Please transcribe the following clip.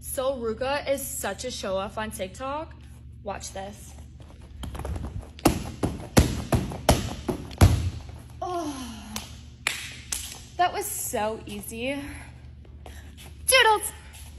So Ruka is such a show off on TikTok. Watch this. Oh, that was so easy. Doodles!